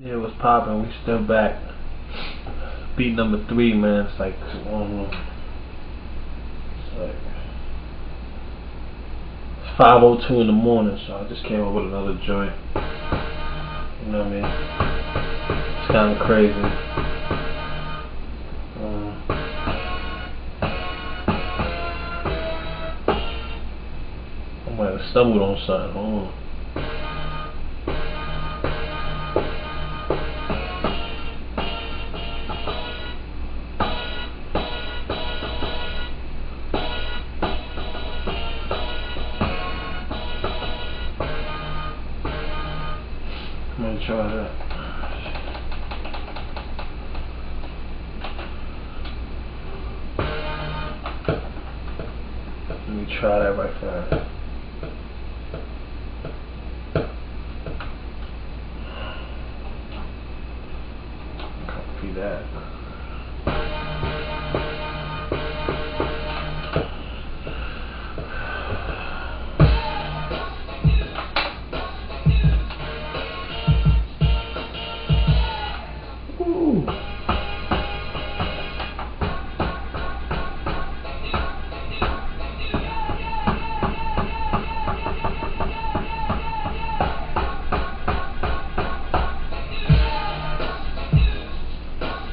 Yeah, it was popping. We still back. Beat number three, man. It's like, um, it's like 5:02 in the morning, so I just came up with another joint. You know what I mean? It's kind of crazy. Um, I might have stumbled on something. Hold on. Try that. Let me try that right fast. Copy that.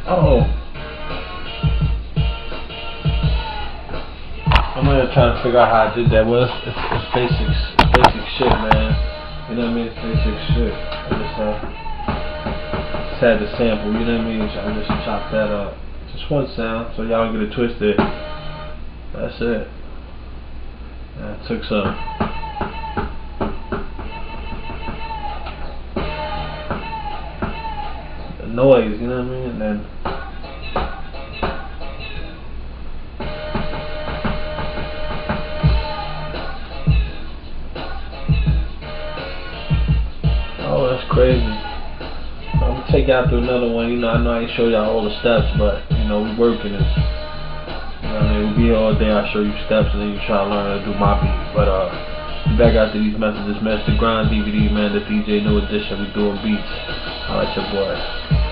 Oh. I'm gonna try to figure out how I did that. Well, it's, it's, it's basics, basic shit, man. You know what I mean? It's basic shit. I just uh, just had the sample. You know what I mean? I just chopped that up. Just one sound, so y'all get it twisted. That's it. I took some. Noise, you know what I mean? And then Oh, that's crazy. I'm gonna take y'all through another one. You know, I know I ain't show y'all all the steps, but you know, we working this. You know I mean? We'll be here all day. I show you steps, and then you try to learn how to do my beat. But uh, back after these messages, Master Grind DVD, man. The DJ Nu Edition. We doing beats. All right, your boy.